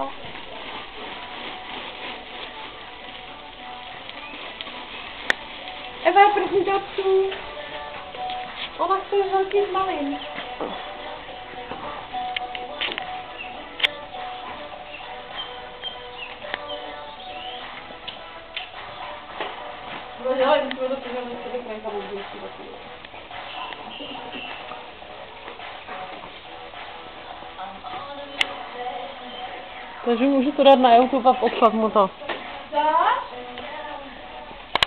No. Eva je první psů. Ona chce velký malým. No dělej, musíme to připravit, že bych nejka budu taky. Takže můžu to dát na YouTube a poslat mu to. Dáš?